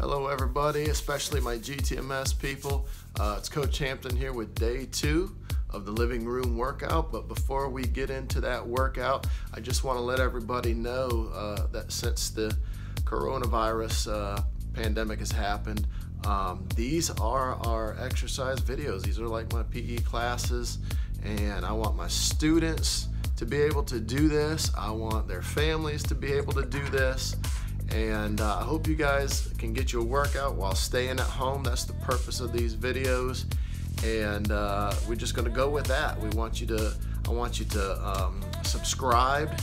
Hello, everybody, especially my GTMS people. Uh, it's Coach Hampton here with day two of the living room workout. But before we get into that workout, I just want to let everybody know uh, that since the coronavirus uh, pandemic has happened, um, these are our exercise videos. These are like my PE classes, and I want my students to be able to do this. I want their families to be able to do this. And uh, I hope you guys can get your workout while staying at home. That's the purpose of these videos. And uh, we're just gonna go with that. We want you to, I want you to um, subscribe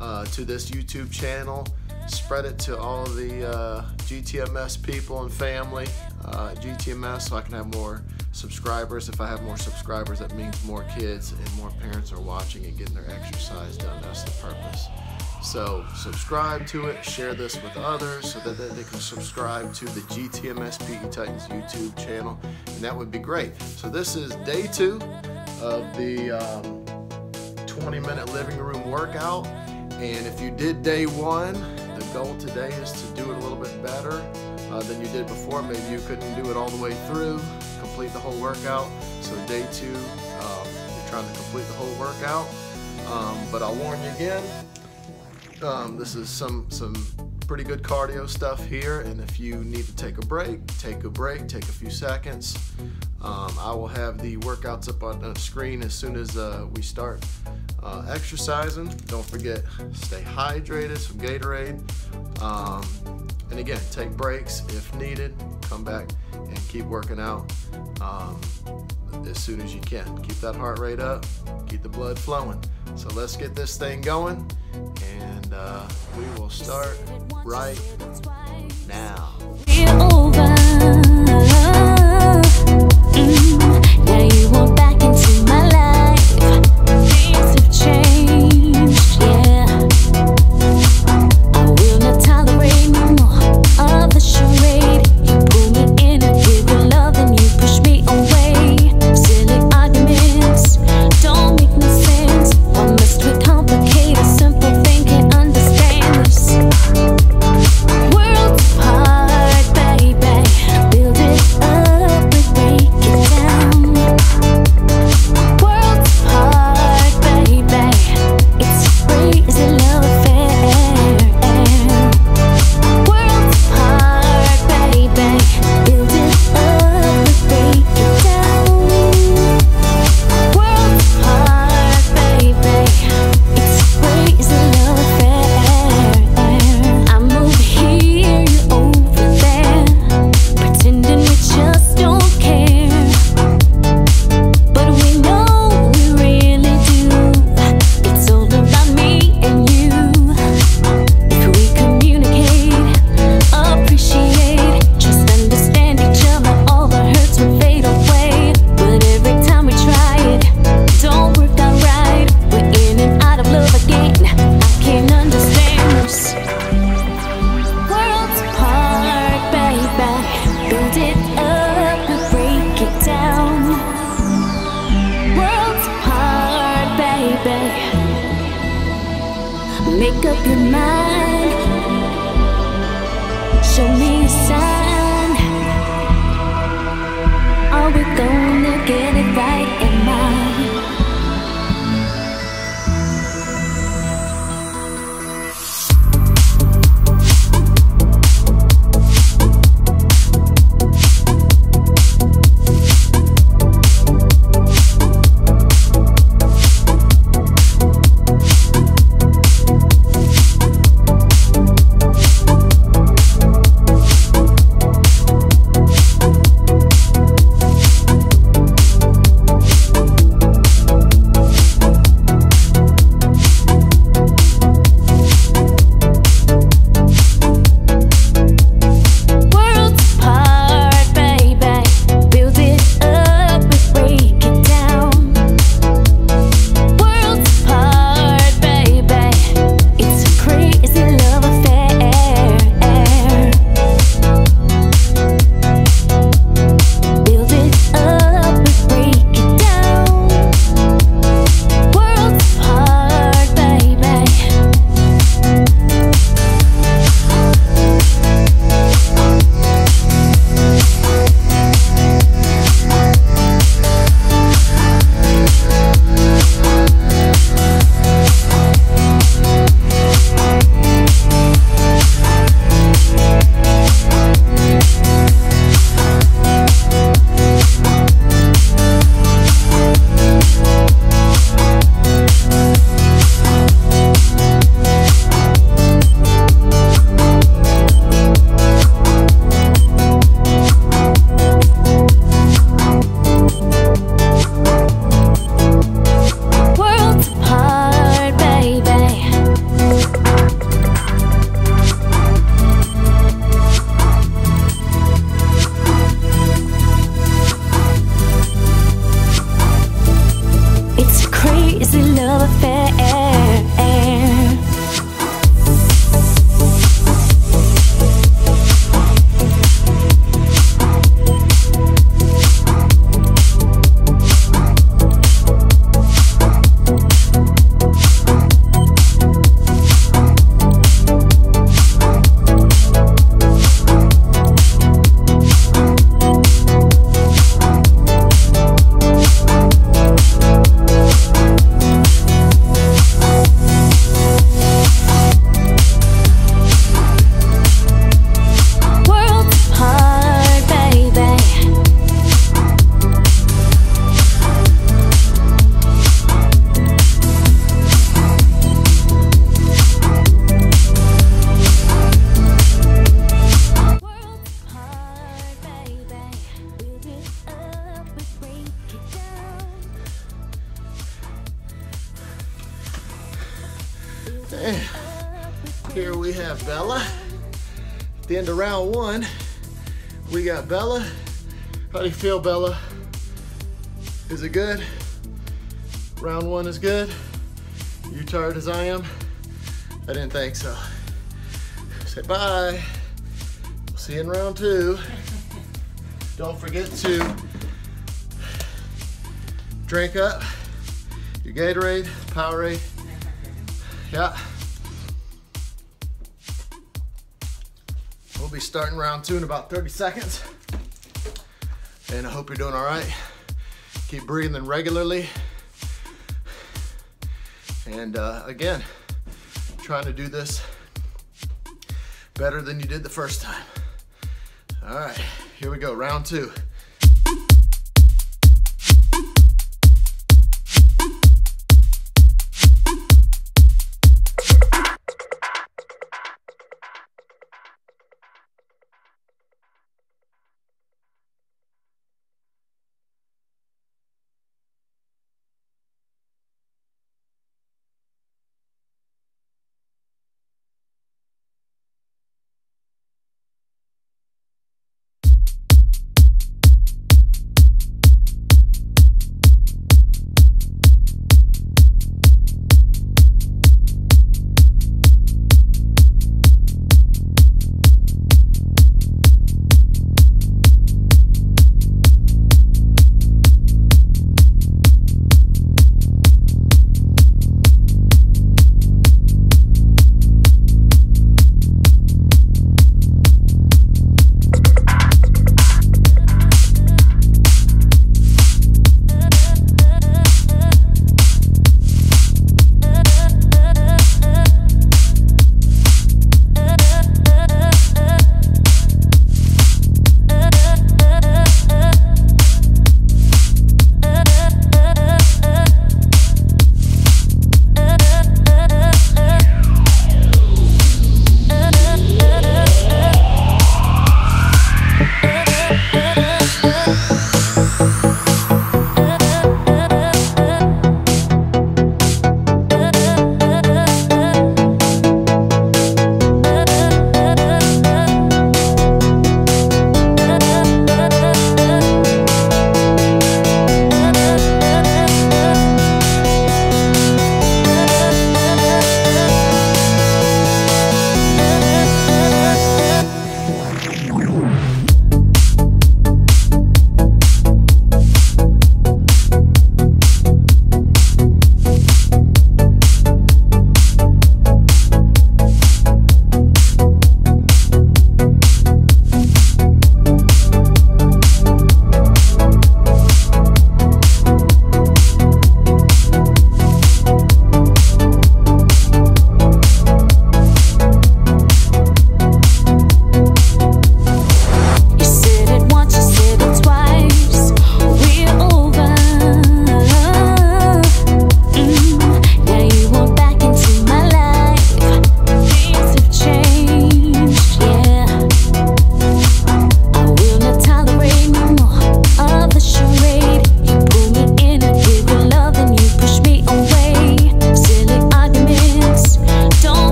uh, to this YouTube channel. Spread it to all the uh, GTMS people and family, uh, GTMS, so I can have more subscribers. If I have more subscribers, that means more kids and more parents are watching and getting their exercise done. That's the purpose. So subscribe to it, share this with others so that they can subscribe to the GTMS PE Titans YouTube channel, and that would be great. So this is day two of the um, 20 minute living room workout. And if you did day one, the goal today is to do it a little bit better uh, than you did before. Maybe you couldn't do it all the way through, complete the whole workout. So day two, um, you're trying to complete the whole workout. Um, but I'll warn you again, um, this is some some pretty good cardio stuff here, and if you need to take a break, take a break, take a few seconds. Um, I will have the workouts up on the screen as soon as uh, we start uh, exercising. Don't forget, stay hydrated, some Gatorade. Um, and again, take breaks if needed. Come back and keep working out um, as soon as you can. Keep that heart rate up, keep the blood flowing. So let's get this thing going and uh, we will start right now. Make up your mind. Do you feel, Bella? Is it good? Round one is good. You tired as I am? I didn't think so. Say bye. We'll see you in round two. Don't forget to drink up your Gatorade, Powerade. Yeah. We'll be starting round two in about 30 seconds. And I hope you're doing all right. Keep breathing regularly. And uh, again, trying to do this better than you did the first time. All right, here we go, round two.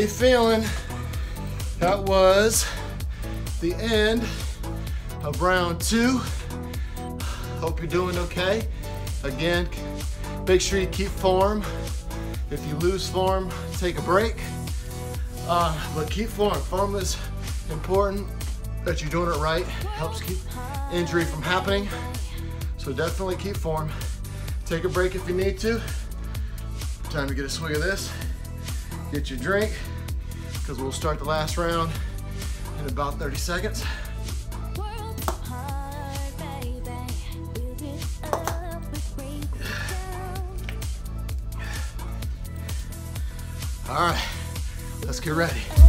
You feeling? That was the end of round two. Hope you're doing okay. Again, make sure you keep form. If you lose form, take a break. Uh, but keep form. Form is important. That you're doing it right helps keep injury from happening. So definitely keep form. Take a break if you need to. Time to get a swig of this get your drink because we'll start the last round in about 30 seconds. All right, let's get ready.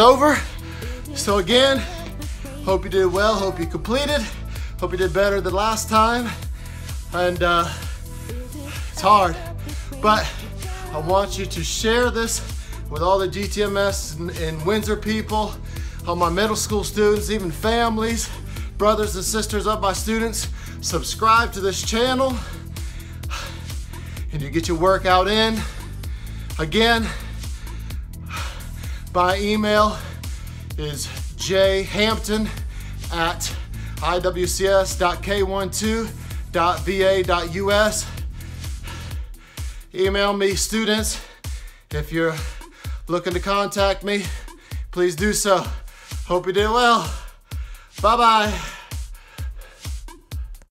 Over. So again, hope you did well. Hope you completed. Hope you did better than last time. And uh, it's hard, but I want you to share this with all the GTMS and, and Windsor people, all my middle school students, even families, brothers and sisters of my students. Subscribe to this channel and you get your workout in. Again, my email is jhampton at iwcs.k12.va.us. Email me, students. If you're looking to contact me, please do so. Hope you did well. Bye bye.